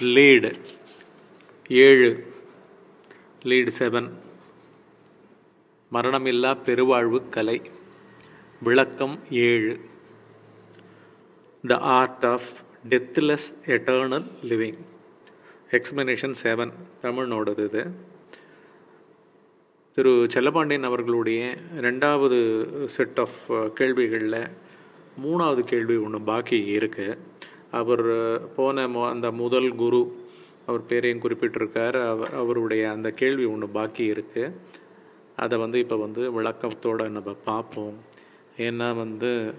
Lead ஏழு lead seven மரணமில்லா பெருவாழ்வு கலை விளக்கம் ஏழு. The art of deathless eternal living explanation seven தமிழ்னோடது இது. திரு செல்லபாண்டியன் அவர்களுடைய ரெண்டாவது செட் ஆஃப் கேள்விகளில் மூணாவது கேள்வி ஒன்று பாக்கி இருக்குது அவர் போன மொ- அந்த முதல் குரு அவர் பேரையும் குறிப்பிட்டிருக்கார். அவர் அவருடைய அந்த கேள்வி ஒன்று பாக்கி இருக்குது அதை வந்து இப்போ வந்து விளக்கத்தோடு நம்ம பார்ப்போம் ஏன்னா வந்து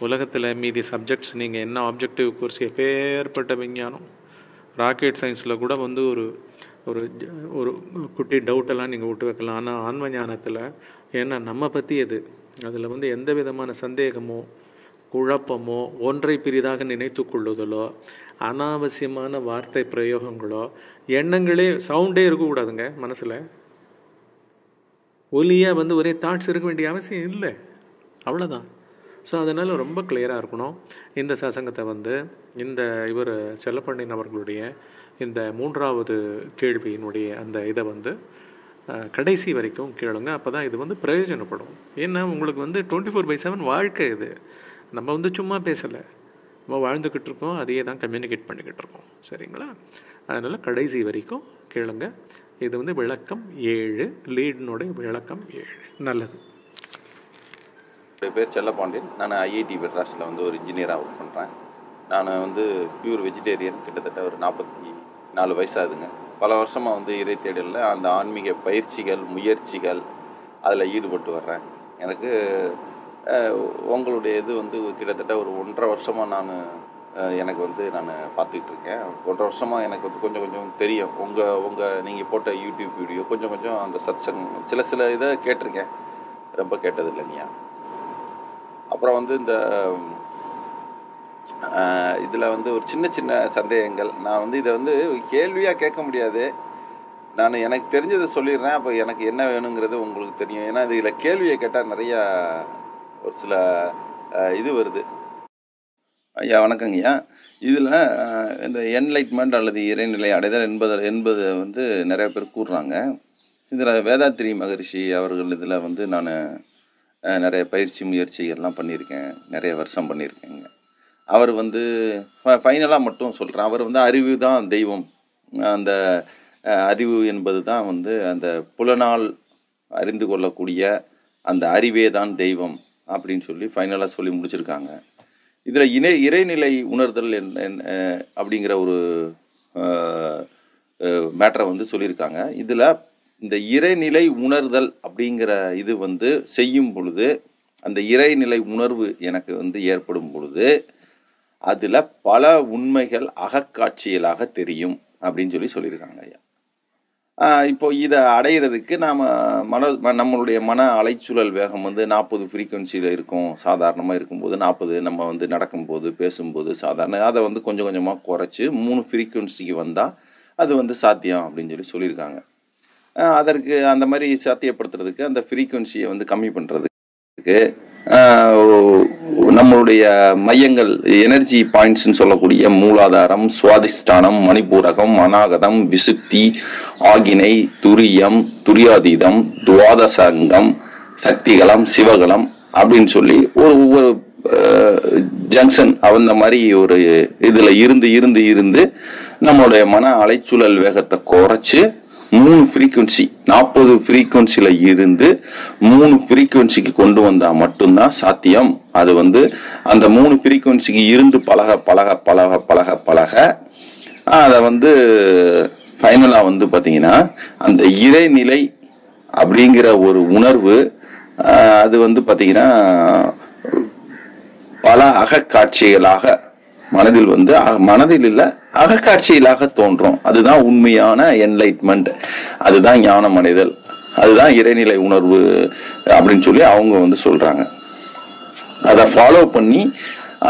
உலகத்தில் மீதி சப்ஜெக்ட்ஸ் நீங்கள் என்ன ஆப்ஜெக்டிவ் கோர்ஸ் எப்பேற்பட்ட விஞ்ஞானம்? ராக்கெட் சயின்ஸில் கூட வந்து ஒரு ஒரு ஜ- ஒரு குட்டி டவுட்டெல்லாம் நீங்கள் விட்டு வைக்கலாம். ஆனால் ஆன்ம ஞானத்தில் ஏன்னா நம்ம பற்றி எது? அதில் வந்து எந்த விதமான சந்தேகமோ குழப்பமோ ஒன்றை பெரிதாக நினைத்து கொள்ளுதலோ அனாவசியமான வார்த்தை பிரயோகங்களோ எண்ணங்களே சவுண்டே இருக்கக்கூடாதுங்க மனசில். ஒலியாக வந்து ஒரே தாட்ஸ் இருக்க வேண்டிய அவசியம் இல்லை. அவ்வளோதான் ஸோ அதனால் ரொம்ப கிளியராக இருக்கணும். இந்த சசங்கத்தை வந்து இந்த இவர் செல்லப்பண்ணின் அவர்களுடைய இந்த மூன்றாவது கேள்வியினுடைய அந்த இதை வந்து கடைசி வரைக்கும் கேளுங்க. அப்போ தான் இது வந்து பிரயோஜனப்படும். ஏன்னா உங்களுக்கு வந்து டுவெண்ட்டி ஃபோர் பை செவன் வாழ்க்கை இது. நம்ம வந்து சும்மா பேசலை. நம்ம வாழ்ந்துக்கிட்டு இருக்கோம் அதையே தான் கம்யூனிகேட் பண்ணிக்கிட்டு இருக்கோம். சரிங்களா? அதனால் கடைசி வரைக்கும் கேளுங்க. இது வந்து விளக்கம் ஏழு லீடினுடைய விளக்கம் ஏழு. நல்லது. என் பேர் செல்லப்பாண்டியன். நான் ஐஐடி மெட்ராஸில் வந்து ஒரு இன்ஜினியராக ஒர்க் பண்ணுறேன் நான் வந்து பியூர் வெஜிடேரியன் கிட்டத்தட்ட ஒரு நாற்பத்தி நாலு வயசாகுதுங்க. பல வருஷமாக வந்து இறை தேடலில் அந்த ஆன்மீக பயிற்சிகள் முயற்சிகள் அதில் ஈடுபட்டு வர்றேன். எனக்கு உங்களுடைய இது வந்து கிட்டத்தட்ட ஒரு ஒன்றரை வருஷமாக நான் எனக்கு வந்து நான் பார்த்துக்கிட்டு இருக்கேன் ஒன்றரை வருஷமாக எனக்கு வந்து கொஞ்சம் கொஞ்சம் தெரியும். உங்கள் உங்கள் நீங்கள் போட்ட யூடியூப் வீடியோ கொஞ்சம் கொஞ்சம் அந்த சத்சங் சில சில இதை கேட்டிருக்கேன். ரொம்ப கேட்டது இல்லைங்கய்யா அப்புறம் வந்து இந்த இதில் வந்து ஒரு சின்ன சின்ன சந்தேகங்கள். நான் வந்து இதை வந்து கேள்வியாக கேட்க முடியாது. நான் எனக்கு தெரிஞ்சதை சொல்லிடுறேன். அப்போ எனக்கு என்ன வேணுங்கிறது உங்களுக்கு தெரியும். ஏன்னா இதில் கேள்வியை கேட்டால் நிறையா ஒரு சில இது வருது. ஐயா வணக்கங்கய்யா இதில் இந்த என்லைட்மெண்ட் அல்லது இறைநிலை அடைதல் என்பது என்பது வந்து நிறைய பேர் கூறுறாங்க. இதில் வேதாத்திரி மகரிஷி அவர்கள் இதில் வந்து நான் நிறைய பயிற்சி முயற்சிகள்லாம் பண்ணியிருக்கேன். நிறைய வருஷம் பண்ணியிருக்கேங்க. அவர் வந்து ஃபைனலாக மட்டும் சொல்கிறேன் அவர் வந்து அறிவு தான் தெய்வம். அந்த அறிவு என்பது தான் வந்து அந்த புலனால் அறிந்து கொள்ளக்கூடிய அந்த அறிவே தான் தெய்வம். அப்படின்னு சொல்லி ஃபைனலாக சொல்லி முடிச்சிருக்காங்க. இதில் இணை இறைநிலை உணர்தல் என்- அப்படிங்கிற ஒரு மேட்டரை வந்து சொல்லியிருக்காங்க. இதில் இந்த இறைநிலை உணர்தல் அப்படிங்கிற இது வந்து செய்யும் பொழுது அந்த இறைநிலை உணர்வு எனக்கு வந்து ஏற்படும் பொழுது அதில் பல உண்மைகள் அகக்காட்சியலாக தெரியும் அப்படின்னு சொல்லி சொல்லியிருக்காங்க ஐயா. இப்போ இதை அடையிறதுக்கு நாம் மன ம- நம்மளுடைய மன அலைச்சூழல் வேகம் வந்து நாற்பது ஃப்ரீக்குவென்சியில் இருக்கும். சாதாரணமாக இருக்கும்போது நாற்பது நம்ம வந்து நடக்கும்போது பேசும்போது சாதாரண அதை வந்து கொஞ்சம் கொஞ்சமாக குறைச்சி மூணு ஃப்ரீக்குவென்சிக்கு வந்தால் அது வந்து சாத்தியம் அப்படின்னு சொல்லி சொல்லியிருக்காங்க. அதற்கு அந்த மாதிரி சாத்தியப்படுத்துறதுக்கு அந்த ஃப்ரீக்குவென்சியை வந்து கம்மி பண்ணுறதுக்கு நம்மளுடைய மையங்கள் எனர்ஜி பாயிண்ட்ஸ்னு சொல்லக்கூடிய மூலாதாரம் சுவாதிஷ்டானம் மணிபூரகம் அநாகதம் விசுக்தி ஆகினை துரியம் துரியாதீதம் துவாதசங்கம் சக்திகளம் சிவகலம் அப்படின்னு சொல்லி ஒரு ஒவ்வொரு ஜங்ஷன் அந்த மாதிரி ஒரு இதில் இருந்து இருந்து இருந்து நம்மளுடைய மன அலைச்சூழல் வேகத்தை குறைச்சி மூணு ஃப்ரீக்குவென்சி நாற்பது ஃப்ரீக்குவென்சியில் இருந்து மூணு ஃப்ரீக்குவென்சிக்கு கொண்டு வந்தால் மட்டும்தான் சாத்தியம். அது வந்து அந்த மூணு ஃப்ரீக்குவென்சிக்கு இருந்து பழக பழக பழக பழக பழக அதை வந்து ஃபைனலாக வந்து பார்த்தீங்கன்னா அந்த இறைநிலை அப்படிங்கிற ஒரு உணர்வு அது வந்து பார்த்தீங்கன்னா பல அகக்காட்சிகளாக மனதில் வந்து மனதில் இல்லை அகக்காட்சியிலாக தோன்றும். அதுதான் உண்மையான என்லைட்மெண்ட் அதுதான் ஞானம் அடைதல். அதுதான் இறைநிலை உணர்வு அப்படின்னு சொல்லி அவங்க வந்து சொல்கிறாங்க அதை ஃபாலோ பண்ணி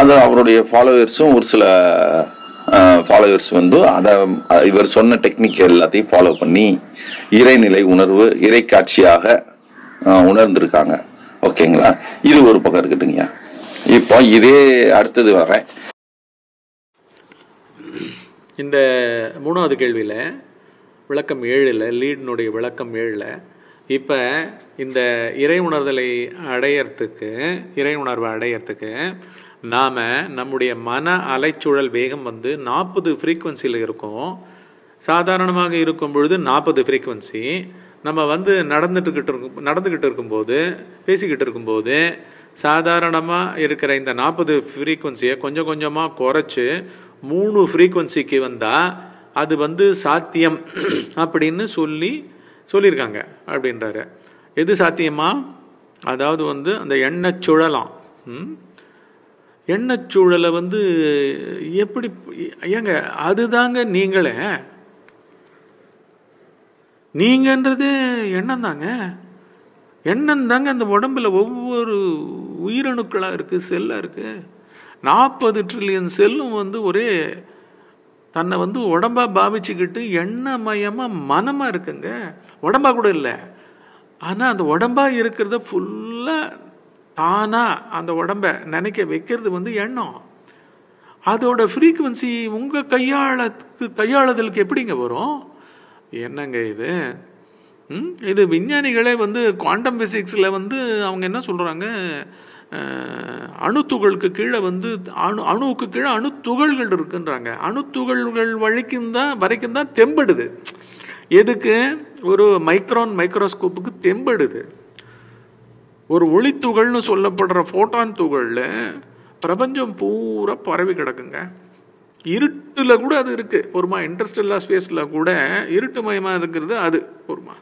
அதை அவருடைய ஃபாலோவர்ஸும் ஒரு சில ஃபாலோவர்ஸ் வந்து அதை இவர் சொன்ன டெக்னிக் எல்லாத்தையும் ஃபாலோ பண்ணி இறைநிலை உணர்வு இறைக்காட்சியாக காட்சியாக உணர்ந்திருக்காங்க. ஓகேங்களா இது ஒரு பக்கம் இருக்கட்டுங்கய்யா. இப்போ இதே அடுத்தது வரேன். இந்த மூணாவது கேள்வியில் விளக்கம் ஏழில் லீடினுடைய விளக்கம் ஏழில் இப்போ இந்த இறை உணர்தலை அடையறதுக்கு இறை உணர்வை அடையறதுக்கு நாம் நம்முடைய மன அலைச்சூழல் வேகம் வந்து நாற்பது ஃப்ரீக்குவன்சியில் இருக்கும். சாதாரணமாக இருக்கும் பொழுது நாற்பது ஃப்ரீக்குவன்சி நம்ம வந்து நடந்துட்டுக்கிட்டு இருக்கும் நடந்துக்கிட்டு இருக்கும்போது பேசிக்கிட்டு இருக்கும்போது சாதாரணமாக இருக்கிற இந்த நாற்பது ஃப்ரீக்குவன்சியை கொஞ்சம் கொஞ்சமாக குறைச்சி மூணு ஃப்ரீக்குவன்சிக்கு வந்தால் அது வந்து சாத்தியம் அப்படின்னு சொல்லி சொல்லியிருக்காங்க அப்படின்றாரு. எது சாத்தியமா? அதாவது வந்து அந்த எண்ணெய் சுழலாம். ம்? எண்ணெய் சூழலை வந்து எப்படி ஏங்க அதுதாங்க நீங்களே. நீங்கன்றது எண்ணம் தாங்க எண்ணம் தாங்க அந்த உடம்புல ஒவ்வொரு உயிரணுக்களாக இருக்குது செல்லாக இருக்குது நாற்பது ட்ரில்லியன் செல்லும் வந்து ஒரே தன்னை வந்து உடம்பாக பாவிச்சுக்கிட்டு எண்ணமயமாக மனமாக இருக்குங்க. உடம்பா கூட இல்லை. ஆனால் அந்த உடம்பா இருக்கிறத ஃபுல்லாக தானாக அந்த உடம்ப நினைக்க வைக்கிறது வந்து எண்ணம். அதோட ஃப்ரீக்குவன்சி உங்கள் கையாளத்துக்கு கையாளுதலுக்கு எப்படிங்க வரும்? என்னங்க இது? இது விஞ்ஞானிகளே வந்து குவாண்டம் பிசிக்ஸில் வந்து அவங்க என்ன சொல்கிறாங்க அணுத்துகளுக்கு கீழே வந்து அணு அணுவுக்கு கீழே அணுத்துகள்கள் இருக்குன்றாங்க. அணுத்துகள்கள் வரைக்கும் தான் வரைக்கும் தான் தெம்படுது. எதுக்கு? ஒரு மைக்ரான் மைக்ரோஸ்கோப்புக்கு தெம்படுது. ஒரு ஒளித்துகள்னு சொல்லப்படுற ஃபோட்டான் துகளில் பிரபஞ்சம் பூரா பரவி கிடக்குங்க. இருட்டில் கூட அது இருக்குது ஒருமா இன்டர்ஸ்டெல்லா ஸ்பேஸில் கூட இருட்டுமயமாக இருக்கிறது அது. ஒருமா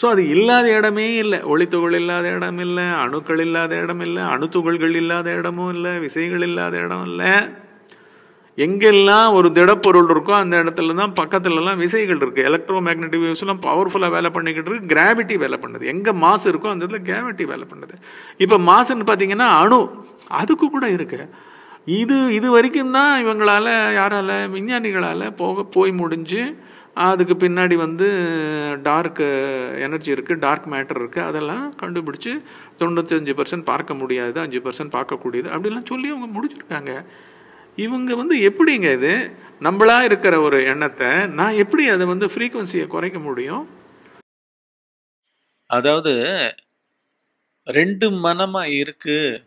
ஸோ அது இல்லாத இடமே இல்லை. ஒளித்துகள் இல்லாத இடம் இல்லை அணுக்கள் இல்லாத இடம் இல்லை அணுத்துகள்கள் இல்லாத இடமும் இல்லை விசைகள் இல்லாத இடம் இல்லை. எங்கெல்லாம் ஒரு திடப்பொருள் இருக்கோ அந்த இடத்துல தான் பக்கத்துலலாம் விசைகள் இருக்குது எலக்ட்ரோ மேக்னெட்டிக் வேவ்ஸ்லாம் பவர்ஃபுல்லாக வேலை பண்ணிக்கிட்டு இருக்கு. கிராவிட்டி வேலை பண்ணுது. எங்கே மாசு இருக்கோ அந்த இடத்துல கிராவிட்டி வேலை பண்ணுது. இப்போ மாசுன்னு பார்த்தீங்கன்னா அணு. அதுக்கு கூட இருக்கு. இது இது வரைக்கும் தான் இவங்களால யாரால விஞ்ஞானிகளால் போக போய் முடிஞ்சு அதுக்கு பின்னாடி வந்து டார்க் எனர்ஜி இருக்குது டார்க் மேட்டர் இருக்குது அதெல்லாம் கண்டுபிடிச்சி தொண்ணூத்தஞ்சு பர்சன்ட் பார்க்க முடியாது அஞ்சு பர்சன்ட் பார்க்கக்கூடியது அப்படிலாம் சொல்லி அவங்க முடிச்சிருக்காங்க. இவங்க வந்து எப்படிங்க இது? நம்மளா இருக்கிற ஒரு எண்ணத்தை நான் எப்படி அதை வந்து ஃப்ரீக்குவன்சியை குறைக்க முடியும்? அதாவது ரெண்டு மனமா இருக்கு.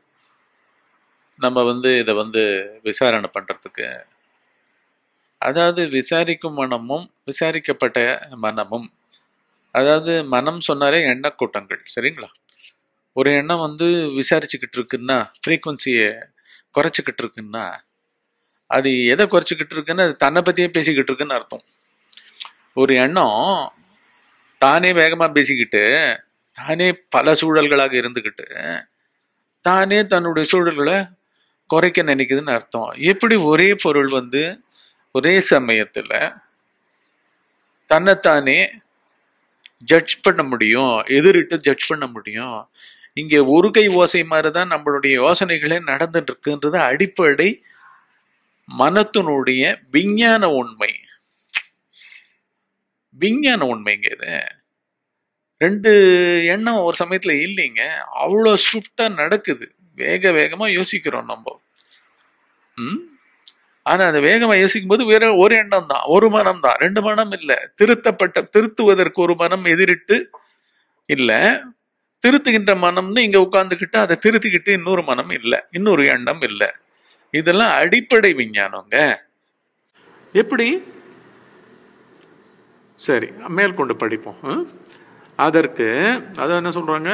நம்ம வந்து இதை வந்து விசாரணை பண்றதுக்கு. அதாவது விசாரிக்கும் மனமும் விசாரிக்கப்பட்ட மனமும். அதாவது மனம் சொன்னாலே எண்ணக்கூட்டங்கள் சரிங்களா? ஒரு எண்ணம் வந்து விசாரிச்சுக்கிட்டு இருக்குன்னா ஃப்ரீக்குவன்சியை குறைச்சிக்கிட்டு இருக்குன்னா அது எதை குறைச்சிக்கிட்டு இருக்குன்னு அது தன்னை பற்றியே பேசிக்கிட்டு இருக்குன்னு அர்த்தம். ஒரு எண்ணம் தானே வேகமாக பேசிக்கிட்டு தானே பல சூழல்களாக இருந்துக்கிட்டு தானே தன்னுடைய சூழல்களை குறைக்க நினைக்குதுன்னு அர்த்தம். எப்படி ஒரே பொருள் வந்து ஒரே சமயத்தில் தன்னைத்தானே ஜட்ஜ் பண்ண முடியும் எதிரிட்டு ஜட்ஜ் பண்ண முடியும். இங்கே ஒரு கை ஓசை மாதிரி தான் நம்மளுடைய யோசனைகளே நடந்துட்டு இருக்குன்றது அடிப்படை மனத்தினுடைய விஞ்ஞான உண்மை. விஞ்ஞான உண்மைங்க இது. ரெண்டு எண்ணம் ஒரு சமயத்தில் இல்லைங்க. அவ்வளோ ஸ்விஃப்டாக நடக்குது. வேக வேகமாக யோசிக்கிறோம் நம்ம. ம்? ஆனா அந்த வேகமா யோசிக்கும் போது வேற ஒரு எண்ணம் தான் ஒரு மனம் தான் ரெண்டு மனம் இல்லை. திருத்தப்பட்ட திருத்துவதற்கு ஒரு மனம் எதிரிட்டு இல்ல. திருத்துகின்ற மனம்னு இங்க உட்காந்துக்கிட்டு அதை திருத்திக்கிட்டு இன்னொரு மனம் இல்லை. இன்னொரு எண்ணம் இல்லை. இதெல்லாம் அடிப்படை விஞ்ஞானங்க. எப்படி? சரி மேற்கொண்டு படிப்போம். அதற்கு அதை என்ன சொல்கிறாங்க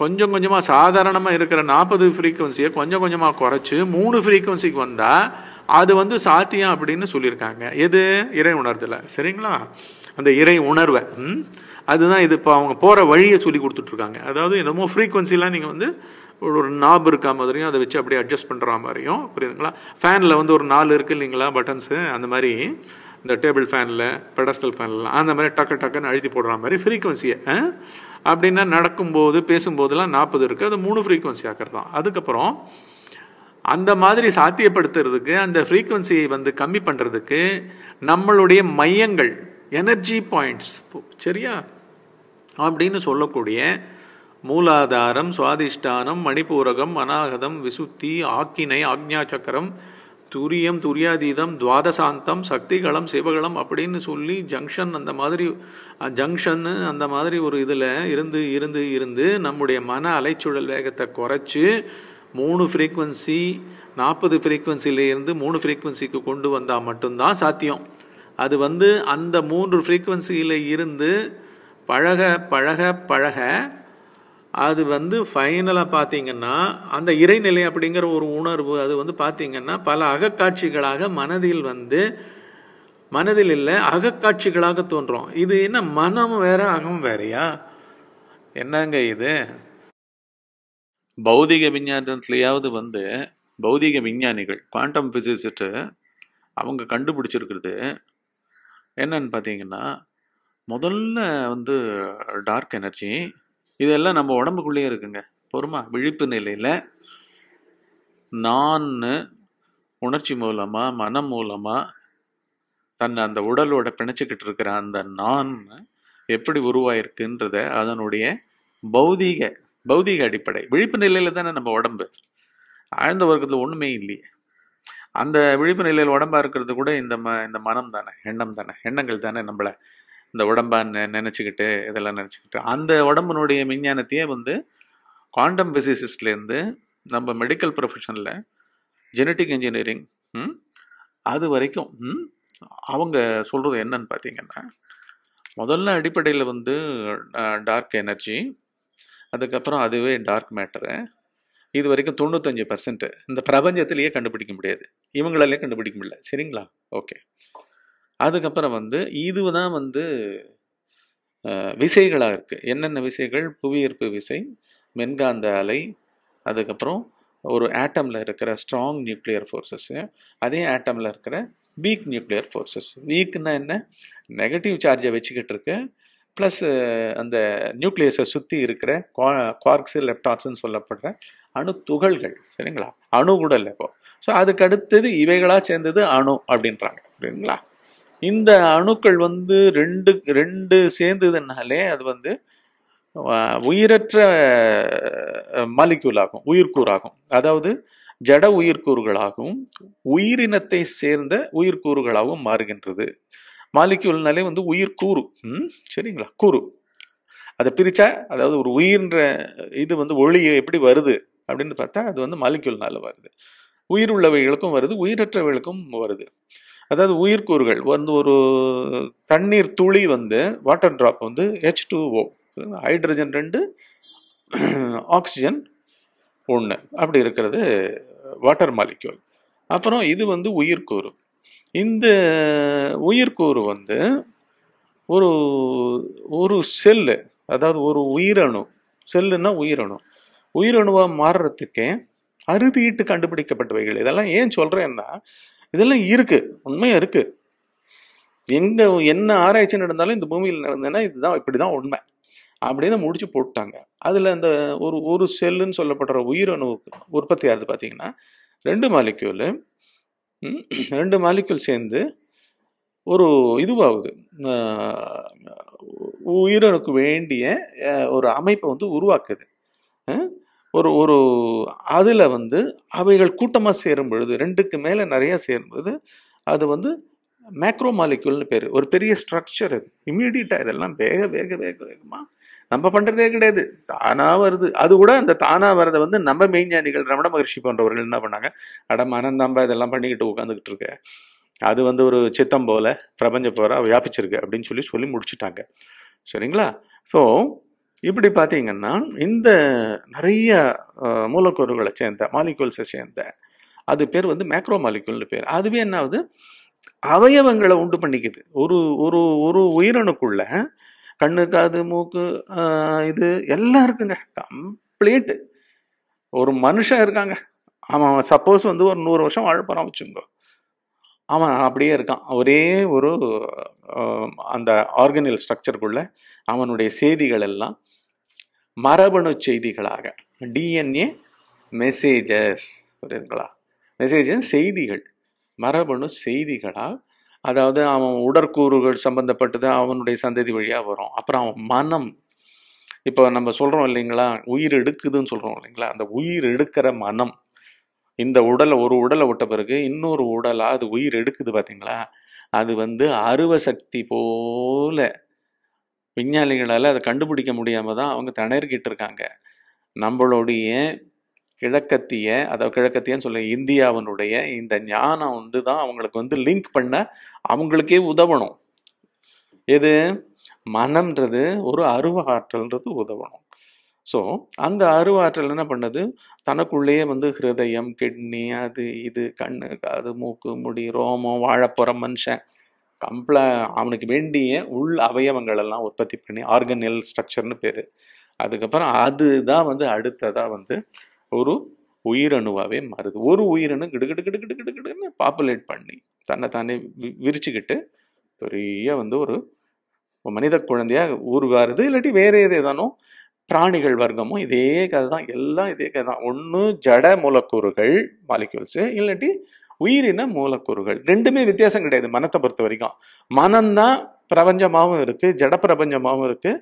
கொஞ்சம் கொஞ்சமாக சாதாரணமாக இருக்கிற நாற்பது ஃப்ரீக்குவன்சியை கொஞ்சம் கொஞ்சமாக குறைச்சி மூணு ஃப்ரீக்குவன்சிக்கு வந்தால் அது வந்து சாத்தியம் அப்படின்னு சொல்லியிருக்காங்க. எது? இறை உணர்தல. சரிங்களா? அந்த இறை உணர்வை. அதுதான் இது இப்போ அவங்க போகிற வழியை சொல்லி கொடுத்துட்ருக்காங்க. அதாவது என்னமோ ஃப்ரீக்குவன்சிலாம் நீங்கள் வந்து ஒரு ஒரு நாப் இருக்கா மாதிரியும் அதை வச்சு அப்படியே அட்ஜஸ்ட் பண்ணுற மாதிரியும் புரியுதுங்களா? ஃபேனில் வந்து ஒரு நாலு இருக்குது இல்லைங்களா? பட்டன்ஸு அந்த மாதிரி. இந்த டேபிள் ஃபேனில் பெடஸ்டல் ஃபேன்லாம் அந்த மாதிரி டக்கு டக்குன்னு அழுத்தி போடுற மாதிரி ஃப்ரீக்குவன்சியை அப்படின்னா நடக்கும்போது பேசும்போதெல்லாம் நாற்பது இருக்குது அது மூணு ஃப்ரீக்குவன்சி ஆக்கிறது தான் அதுக்கப்புறம் அந்த மாதிரி சாத்தியப்படுத்துறதுக்கு அந்த ஃப்ரீக்குவன்சியை வந்து கம்மி பண்ணுறதுக்கு நம்மளுடைய மையங்கள் எனர்ஜி பாயிண்ட்ஸ் சரியா? அப்படின்னு சொல்லக்கூடிய மூலாதாரம் சுவாதிஷ்டானம் மணிப்பூரகம் அநாகதம் விசுத்தி ஆக்கினை ஆக்ஞா சக்கரம் துரியம் துரியாதீதம் துவாதசாந்தம் சக்திகளம் சிவகளம் அப்படின்னு சொல்லி ஜங்ஷன் அந்த மாதிரி ஜங்ஷன் அந்த மாதிரி ஒரு இதில் இருந்து இருந்து இருந்து நம்முடைய மன அலைச்சுழல் வேகத்தை குறைச்சி மூணு ஃப்ரீக்குவன்சி நாற்பது ஃப்ரீக்குவென்சிலேருந்து மூணு ஃப்ரீக்குவன்சிக்கு கொண்டு வந்தால் மட்டும்தான் சாத்தியம். அது வந்து அந்த மூன்று ஃப்ரீக்குவென்சியில் இருந்து பழக பழக பழக அது வந்து ஃபைனலாக பார்த்தீங்கன்னா அந்த இறைநிலை அப்படிங்கிற ஒரு உணர்வு அது வந்து பார்த்தீங்கன்னா பல அகக்காட்சிகளாக மனதில் வந்து மனதில் இல்லை அகக்காட்சிகளாக தோன்றும். இது என்ன மனம் வேற அகம் வேறையா? என்னங்க இது? பௌதிக விஞ்ஞானத்துலேயாவது வந்து பௌதிக விஞ்ஞானிகள் குவாண்டம் ஃபிசிசிஸ்ட்டு அவங்க கண்டுபிடிச்சிருக்கிறது என்னன்னு பார்த்தீங்கன்னா முதல்ல வந்து டார்க் எனர்ஜி இதெல்லாம் நம்ம உடம்புக்குள்ளேயே இருக்குங்க. பொறுமா? விழிப்பு நிலையில் நான் உணர்ச்சி மூலமாக மனம் மூலமாக தன்னை அந்த உடலோட பிணைச்சிக்கிட்டு இருக்கிற அந்த நான் எப்படி உருவாயிருக்குன்றத அதனுடைய பௌதீக பௌதீக அடிப்படை. விழிப்பு நிலையில தானே நம்ம உடம்பு. ஆழ்ந்த வர்க்கத்தில் ஒன்றுமே இல்லையே. அந்த விழிப்பு நிலையில் உடம்பாக இருக்கிறது கூட இந்த ம இந்த மனம் தானே எண்ணம் தானே. எண்ணங்கள் தானே நம்மளை இந்த உடம்பா நெ- இதெல்லாம் நினச்சிக்கிட்டு. அந்த உடம்பினுடைய விஞ்ஞானத்தையே வந்து குவாண்டம் பிசிசிஸ்ட்லேருந்து நம்ம மெடிக்கல் ப்ரொஃபஷனில் ஜெனட்டிக் இன்ஜினியரிங் அது வரைக்கும் அவங்க சொல்கிறது என்னன்னு பார்த்தீங்கன்னா முதல்ல அடிப்படையில் வந்து டார்க் எனர்ஜி அதுக்கப்புறம் அதுவே டார்க் மேட்டரு இது வரைக்கும் தொண்ணூத்தஞ்சு பர்சன்ட்டு இந்த பிரபஞ்சத்திலேயே கண்டுபிடிக்க முடியாது. இவங்களாலே கண்டுபிடிக்க முடியல. சரிங்களா? ஓகே அதுக்கப்புறம் வந்து இது தான் வந்து விசைகளாக இருக்குது என்னென்ன விசைகள்? புவியீர்ப்பு விசை மென்காந்த அலை அதுக்கப்புறம் ஒரு ஆட்டமில் இருக்கிற ஸ்ட்ராங் நியூக்ளியர் ஃபோர்ஸஸ்ஸு அதே ஆட்டமில் இருக்கிற வீக் நியூக்ளியர் ஃபோர்ஸஸ் வீக்னா என்ன? நெகட்டிவ் சார்ஜை வச்சுக்கிட்டு இருக்கு. ப்ளஸ் அந்த நியூக்ளியஸை சுற்றி இருக்கிற குவார்க்ஸு லெப்டாட்ஸ்ன்னு சொல்லப்படுற அணு துகள்கள் சரிங்களா? அணு கூட இல்லை இப்போ ஸோ அதுக்கு அடுத்தது இவைகளாக சேர்ந்தது அணு அப்படின்றாங்க சரிங்களா இந்த அணுக்கள் வந்து ரெண்டு ரெண்டு சேர்ந்ததுனாலே அது வந்து உயிரற்ற மாலிக்யூல் ஆகும் உயிர்கூறாகும் அதாவது ஜட உயிர்க்கூறுகளாகவும் உயிரினத்தை சேர்ந்த உயிர்க்கூறுகளாகவும் மாறுகின்றது. மாலிக்யூல்னாலே வந்து உயிர்க்கூறு ம் சரிங்களா? கூறு. அதை பிரித்தா அதாவது ஒரு உயிர்ன்ற இது வந்து ஒளி எப்படி வருது அப்படின்னு பார்த்தா அது வந்து மாலிக்யூல்னால வருது. உயிர் உள்ளவைகளுக்கும் வருது உயிரற்றவைகளுக்கும் வருது. அதாவது உயிர்கூறுகள் வந்து ஒரு தண்ணீர் துளி வந்து வாட்டர் ட்ராப் வந்து ஹெச் டூ ஓ ஹைட்ரஜன் ரெண்டு ஆக்சிஜன் ஒன்று அப்படி இருக்கிறது வாட்டர் மாலிக்யூல் அப்புறம் இது வந்து உயிர்க்கூறு இந்த உயிர்க்கூறு வந்து ஒரு ஒரு செல்லு அதாவது ஒரு உயிரணு. செல்லுன்னா உயிரணு. உயிரணுவாக மாறுறதுக்கே அறுதியிட்டு கண்டுபிடிக்கப்பட்டவைகள். இதெல்லாம் ஏன் சொல்கிறேன்னா இதெல்லாம் இருக்குது உண்மையாக இருக்குது எங்கே என்ன ஆராய்ச்சி நடந்தாலும் இந்த பூமியில் நடந்ததுன்னா இதுதான் இப்படி தான் உண்மை. அப்படின்னு முடிச்சு போட்டாங்க. அதில் அந்த ஒரு ஒரு செல்லுன்னு சொல்லப்படுற உயிரணுவுக்கு உற்பத்தி ஆகுது பார்த்தீங்கன்னா ரெண்டு மாலிக்யூலு ரெண்டு மாலிக்யூல் சேர்ந்து ஒரு இதுவாகுது. உயிரணுக்கு வேண்டிய ஒரு அமைப்பை வந்து உருவாக்குது. ஒரு ஒரு அதில் வந்து அவைகள் கூட்டமாக சேரும் பொழுது ரெண்டுக்கு மேலே நிறையா சேரும்பொழுது அது வந்து மேக்ரோ மாலிக்யூல்னு பேர். ஒரு பெரிய ஸ்ட்ரக்சர் அது. இம்மிடியட்டாக இதெல்லாம் வேக வேக வேக வேகமாக நம்ம பண்ணுறதே கிடையாது. தானாக வருது. அது கூட அந்த தானாக வரதை வந்து நம்ம மெய்ஞானிகள் ரமண மகர்ஷி போன்றவர்கள் என்ன பண்ணாங்க? அட அனந்தாம்பா இதெல்லாம் பண்ணிக்கிட்டு உட்காந்துக்கிட்டு இருக்க. அது வந்து ஒரு சித்தம் போல பிரபஞ்ச போராக வியாபிச்சிருக்கு அப்படின்னு சொல்லி சொல்லி முடிச்சுட்டாங்க. சரிங்களா? ஸோ இப்படி பார்த்தீங்கன்னா இந்த நிறைய மூலக்கூறுகளை சேர்ந்த மாலிகூல்ஸை சேர்ந்த அது பேர் வந்து மேக்ரோ மாலிகூல்னு பேர். அதுவே என்ன ஆகுது? அவயவங்களை உண்டு பண்ணிக்குது. ஒரு ஒரு ஒரு உயிரணுக்குள்ள கண்ணு காது மூக்கு இது எல்லாம் இருக்குங்க. கம்ப்ளீட்டு. ஒரு மனுஷன் இருக்காங்க. அவன் சப்போஸ் வந்து ஒரு நூறு வருஷம் வாழ வச்சுங்கோ அவன் அப்படியே இருக்கான். ஒரே ஒரு அந்த ஆர்கனில் ஸ்ட்ரக்சருக்குள்ள அவனுடைய செய்திகள் எல்லாம் மரபணு செய்திகளாக. டிஎன்ஏ மெசேஜஸ் புரியுதுங்களா? மெசேஜஸ் செய்திகள். மரபணு செய்திகளாக அதாவது அவன் உடற்கூறுகள் சம்பந்தப்பட்டது அவனுடைய சந்ததி வழியாக வரும். அப்புறம் அவன் மனம். இப்போ நம்ம சொல்கிறோம் இல்லைங்களா? உயிர் எடுக்குதுன்னு சொல்கிறோம் இல்லைங்களா? அந்த உயிர் எடுக்கிற மனம். இந்த உடலை ஒரு உடலை விட்ட பிறகு இன்னொரு உடலாக அது உயிர் எடுக்குது பார்த்தீங்களா? அது வந்து அருவ சக்தி போல. விஞ்ஞானிகளால் அதை கண்டுபிடிக்க முடியாமல் தான் அவங்க திணறிக்கிட்டு இருக்காங்க. நம்மளுடைய கிழக்கத்திய அதாவது கிழக்கத்தியன்னு சொல்ல இந்தியாவினுடைய இந்த ஞானம் வந்து தான் அவங்களுக்கு வந்து லிங்க் பண்ண அவங்களுக்கே உதவணும். எது? மனம்ன்றது ஒரு அருவ ஆற்றல்ன்றது உதவணும். ஸோ அந்த அருவாற்றல் என்ன பண்ணுது? தனக்குள்ளேயே வந்து ஹிருதயம் கிட்னி அது இது கண்ணு அது மூக்கு முடி ரோமம் வாழைப்புறம் மனுஷன். கம்ப்ள அவனுக்கு வேண்டிய உள் அவயவங்கள் எல்லாம் உற்பத்தி பண்ணி ஆர்கனல் ஸ்ட்ரக்சர்னு பேர். அதுக்கப்புறம் அதுதான் வந்து அடுத்ததாக வந்து ஒரு உயிரணுவாகவே மாறுது. ஒரு உயிரணு கிடுகிடு கிடு கிடு கிடு கிடுன்னு பாப்புலேட் பண்ணி தன்னை தானே வி- விரிச்சுக்கிட்டு பெரிய வந்து ஒரு மனித குழந்தையாக உருவாருது இல்லாட்டி வேறு எது ஏதானோ பிராணிகள் வர்க்கமும் இதே கதை தான் எல்லாம் இதே கதை தான் ஒன்று ஜட மூலக்கூறுகள் மாலிக்யூல்ஸு இல்லாட்டி உயிரின மூலக்கூறுகள். ரெண்டுமே வித்தியாசம் கிடையாது மனத்தை பொறுத்த வரைக்கும். மனம்தான் பிரபஞ்சமாகவும் இருக்குது ஜட பிரபஞ்சமாகவும் இருக்குது